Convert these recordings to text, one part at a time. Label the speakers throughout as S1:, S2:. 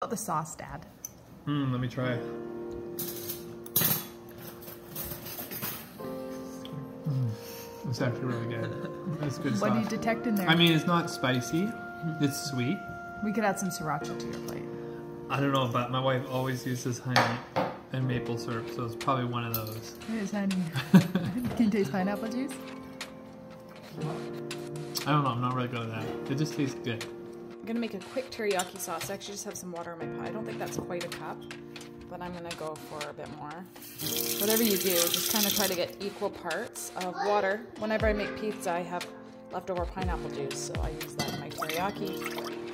S1: about the sauce, Dad?
S2: Hmm, let me try. Mm, it's actually really good. It's good
S1: What do you
S2: sauce.
S1: detect in there?
S2: I mean, it's not spicy. It's sweet.
S1: we could add some sriracha to your plate.
S2: I don't know, but my wife always uses honey and maple syrup, so it's probably one of those.
S1: It is honey. Can you taste pineapple juice?
S2: I don't know. I'm not really good at that. It just tastes good.
S3: I'm gonna make a quick teriyaki sauce. I actually just have some water in my pot. I don't think that's quite a cup, but I'm gonna go for a bit more. Whatever you do, just kind of try to get equal parts of water. Whenever I make pizza, I have leftover pineapple juice, so I use that in my teriyaki.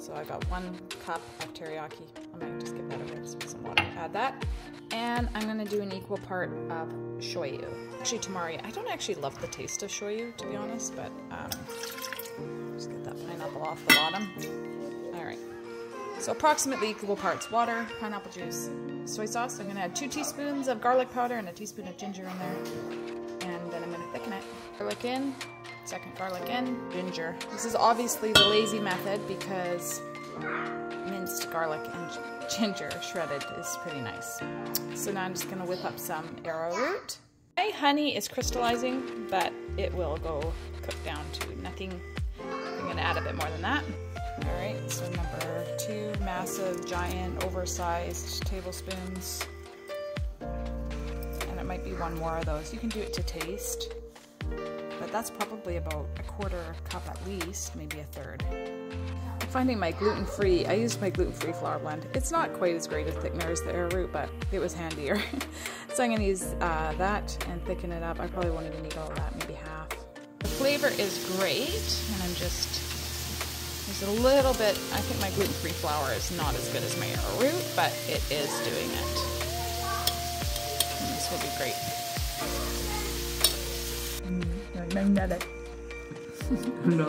S3: So I got one cup of teriyaki. I might just get that over with some water. Add that. And I'm gonna do an equal part of shoyu. Actually, tamari. I don't actually love the taste of shoyu, to be honest, but um, pineapple off the bottom. All right. So approximately equal parts water, pineapple juice, soy sauce. I'm gonna add two teaspoons of garlic powder and a teaspoon of ginger in there. And then I'm gonna thicken it. Garlic in, second garlic in, ginger. This is obviously the lazy method because minced garlic and ginger shredded is pretty nice. So now I'm just gonna whip up some arrowroot. My honey is crystallizing, but it will go cook down to nothing. I'm gonna add a bit more than that. All right, so number two, massive, giant, oversized tablespoons. And it might be one more of those. You can do it to taste, but that's probably about a quarter cup at least, maybe a third. I'm finding my gluten-free, I used my gluten-free flour blend. It's not quite as great a thickener as the arrowroot, but it was handier. so I'm gonna use uh, that and thicken it up. I probably won't even need all that, maybe half. The flavor is great, just, there's a little bit, I think my gluten-free flour is not as good as my arrowroot, but it is doing it. And this will be great.
S1: Magnetic.
S2: no.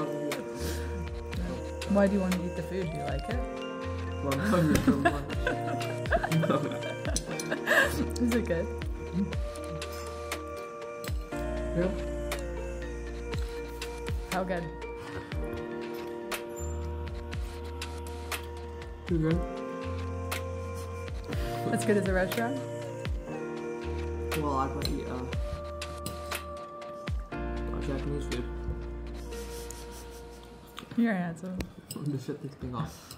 S1: Why do you want to eat the food? Do you like it?
S2: Well, I'm hungry so much.
S1: Is it good?
S2: Yep.
S1: How good?
S2: Too good.
S1: As good as a restaurant?
S4: Well, I might eat uh, uh, Japanese food.
S1: You're handsome.
S4: I'm gonna shut this thing off.